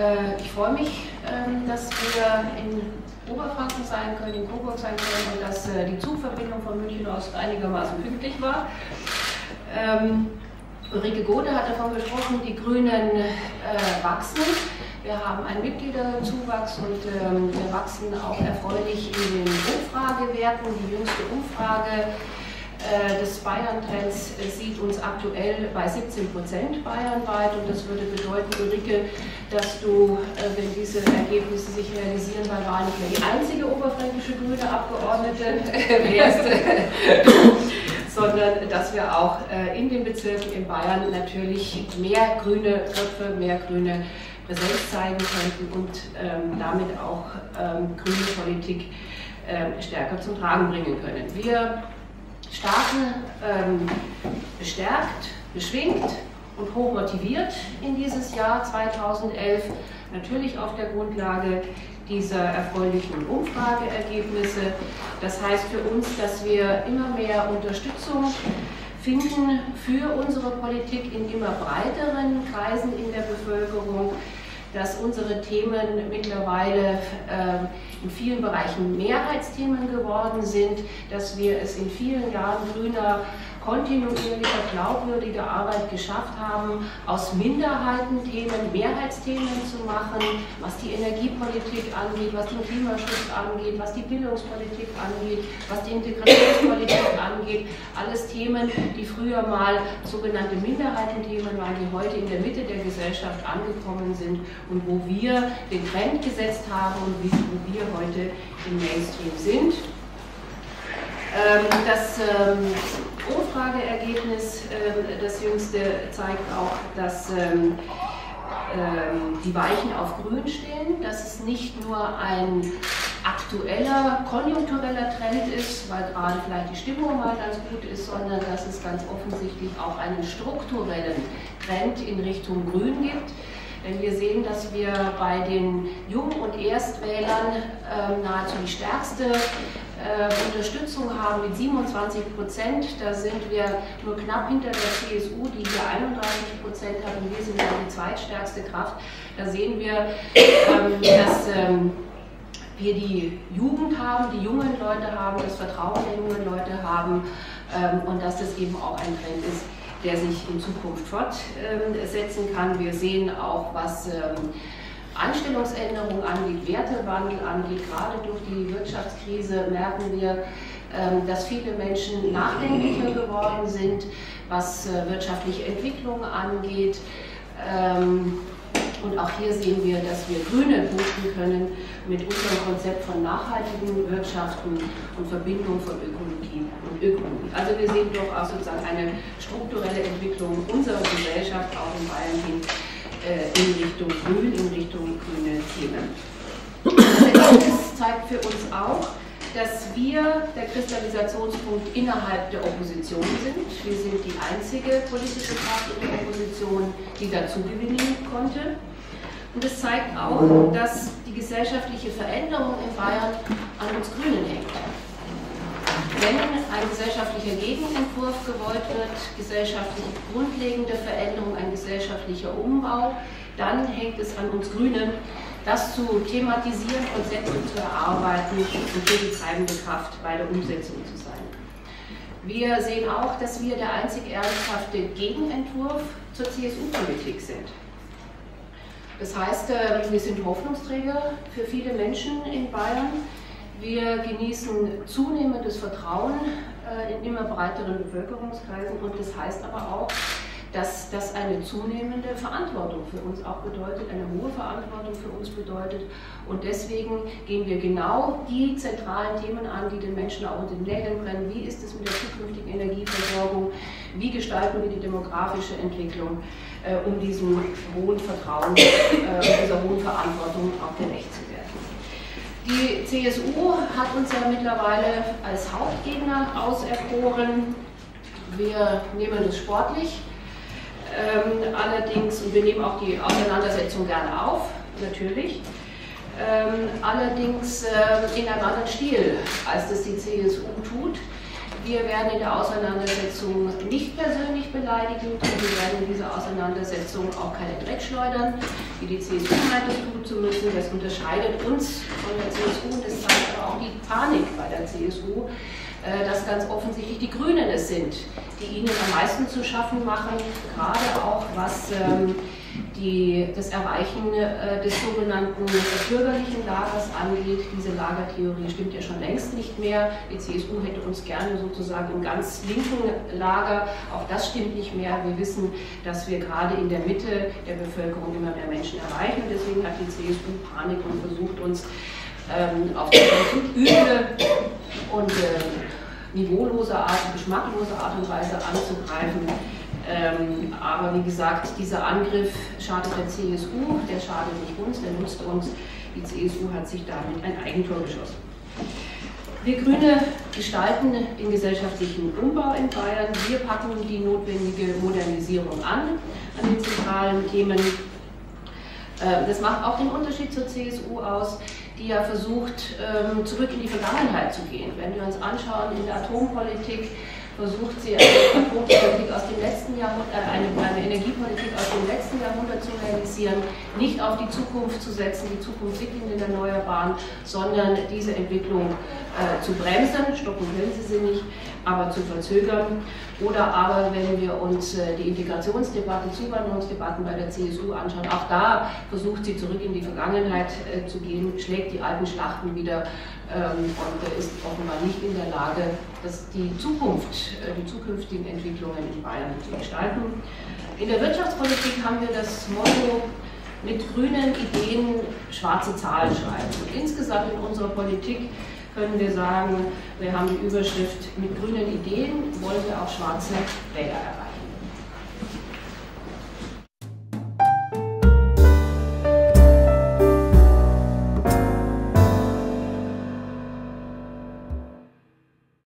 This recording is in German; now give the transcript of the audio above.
Äh, ich freue mich, ähm, dass wir in Oberfranken sein können, in Coburg sein können und dass äh, die Zugverbindung von München aus einigermaßen pünktlich war. Ähm, Ulrike Gode hat davon gesprochen, die Grünen äh, wachsen. Wir haben einen Mitgliederzuwachs und ähm, wir wachsen auch erfreulich in den Umfragewerten. Die jüngste Umfrage des Bayern-Trends äh, sieht uns aktuell bei 17 Prozent bayernweit und das würde bedeuten, Ulrike, dass du, äh, wenn diese Ergebnisse sich realisieren, bei Wahl nicht mehr die einzige oberfränkische grüne Abgeordnete wärst, sondern dass wir auch in den Bezirken in Bayern natürlich mehr grüne Köpfe, mehr grüne Präsenz zeigen könnten und ähm, damit auch ähm, grüne Politik äh, stärker zum Tragen bringen können. Wir starten ähm, bestärkt, beschwingt und hoch motiviert in dieses Jahr 2011, natürlich auf der Grundlage dieser erfreulichen Umfrageergebnisse. Das heißt für uns, dass wir immer mehr Unterstützung finden für unsere Politik in immer breiteren Kreisen in der Bevölkerung dass unsere Themen mittlerweile äh, in vielen Bereichen Mehrheitsthemen geworden sind, dass wir es in vielen Jahren grüner kontinuierlicher, glaubwürdiger Arbeit geschafft haben, aus Minderheitenthemen Mehrheitsthemen zu machen, was die Energiepolitik angeht, was den Klimaschutz angeht, was die Bildungspolitik angeht, was die Integrationspolitik angeht. Alles Themen, die früher mal sogenannte Minderheitenthemen waren, die heute in der Mitte der Gesellschaft angekommen sind und wo wir den Trend gesetzt haben und wo wir heute im Mainstream sind. Ähm, das ähm, Umfrageergebnis, ähm, das jüngste, zeigt auch, dass die Weichen auf Grün stehen, dass es nicht nur ein aktueller, konjunktureller Trend ist, weil gerade vielleicht die Stimmung mal ganz gut ist, sondern dass es ganz offensichtlich auch einen strukturellen Trend in Richtung Grün gibt. Denn wir sehen, dass wir bei den Jung- und Erstwählern äh, nahezu die stärkste äh, Unterstützung haben mit 27 Prozent. Da sind wir nur knapp hinter der CSU, die hier 31 Prozent hat und wir sind dann die zweitstärkste Kraft. Da sehen wir, ähm, dass ähm, wir die Jugend haben, die jungen Leute haben, das Vertrauen der jungen Leute haben ähm, und dass das eben auch ein Trend ist, der sich in Zukunft fortsetzen kann. Wir sehen auch, was ähm, Anstellungsänderungen angeht, Wertewandel angeht, gerade durch die Wirtschaftskrise merken wir, ähm, dass viele Menschen nachdenklicher geworden sind, was äh, wirtschaftliche Entwicklung angeht. Und auch hier sehen wir, dass wir Grüne punkten können mit unserem Konzept von nachhaltigen Wirtschaften und Verbindung von Ökologie und Ökonomie. Also wir sehen durchaus sozusagen eine strukturelle Entwicklung unserer Gesellschaft auch in Bayern hin äh, in Richtung Grün, in Richtung grüne Themen. Das zeigt für uns auch, dass wir der Kristallisationspunkt innerhalb der Opposition sind. Wir sind die einzige politische Kraft in der Opposition, die dazu gewinnen konnte. Und es zeigt auch, dass die gesellschaftliche Veränderung in Bayern an uns Grünen hängt. Wenn ein gesellschaftlicher Gegenentwurf gewollt wird, gesellschaftliche grundlegende Veränderung, ein gesellschaftlicher Umbau, dann hängt es an uns Grünen, das zu thematisieren, Konzepte zu erarbeiten und für die treibende Kraft bei der Umsetzung zu sein. Wir sehen auch, dass wir der einzig ernsthafte Gegenentwurf zur CSU-Politik sind. Das heißt, äh, wir sind Hoffnungsträger für viele Menschen in Bayern. Wir genießen zunehmendes Vertrauen äh, in immer breiteren Bevölkerungskreisen und das heißt aber auch, dass das eine zunehmende Verantwortung für uns auch bedeutet, eine hohe Verantwortung für uns bedeutet. Und deswegen gehen wir genau die zentralen Themen an, die den Menschen auch unter den Nägeln brennen. Wie ist es mit der zukünftigen Energieversorgung? Wie gestalten wir die demografische Entwicklung, äh, um diesem hohen Vertrauen äh, dieser hohen Verantwortung auch gerecht zu werden? Die CSU hat uns ja mittlerweile als Hauptgegner auserkoren. Wir nehmen es sportlich. Ähm, allerdings, und wir nehmen auch die Auseinandersetzung gerne auf, natürlich. Ähm, allerdings äh, in einem anderen Stil, als das die CSU tut. Wir werden in der Auseinandersetzung nicht persönlich beleidigen und wir werden in dieser Auseinandersetzung auch keine Dreck schleudern, wie die CSU meint, das tun zu müssen. Das unterscheidet uns von der CSU und das zeigt auch die Panik bei der CSU, dass ganz offensichtlich die Grünen es sind, die ihnen am meisten zu schaffen machen, gerade auch was ähm, die, das Erreichen äh, des sogenannten bürgerlichen Lagers angeht. Diese Lagertheorie stimmt ja schon längst nicht mehr. Die CSU hätte uns gerne sozusagen im ganz linken Lager. Auch das stimmt nicht mehr. Wir wissen, dass wir gerade in der Mitte der Bevölkerung immer mehr Menschen erreichen. Deswegen hat die CSU Panik und versucht uns ähm, auf die üble und äh, niveaulose Art, geschmacklose Art und Weise anzugreifen. Ähm, aber wie gesagt, dieser Angriff schadet der CSU, der schadet nicht uns, der nutzt uns. Die CSU hat sich damit ein Eigentor geschossen. Wir Grüne gestalten den gesellschaftlichen Umbau in Bayern. Wir packen die notwendige Modernisierung an, an den zentralen Themen. Äh, das macht auch den Unterschied zur CSU aus, die ja versucht, ähm, zurück in die Vergangenheit zu gehen. Wenn wir uns anschauen in der Atompolitik, versucht sie eine aus dem letzten Jahrhundert, äh, eine, eine, Energiepolitik aus dem letzten Jahrhundert zu realisieren, nicht auf die Zukunft zu setzen, die Zukunft liegt in den Erneuerbaren, sondern diese Entwicklung äh, zu bremsen, stoppen will sie sie nicht, aber zu verzögern. Oder aber, wenn wir uns äh, die Integrationsdebatte, Zuwanderungsdebatten bei der CSU anschauen, auch da versucht sie zurück in die Vergangenheit äh, zu gehen, schlägt die alten Schlachten wieder ähm, und ist offenbar nicht in der Lage, das, die Zukunft, äh, die zukünftigen Entwicklungen in Bayern zu gestalten. In der Wirtschaftspolitik haben wir das Motto, mit grünen Ideen schwarze Zahlen schreiben. Und insgesamt in unserer Politik können wir sagen, wir haben die Überschrift, mit grünen Ideen wollen wir auch schwarze Wähler erreichen.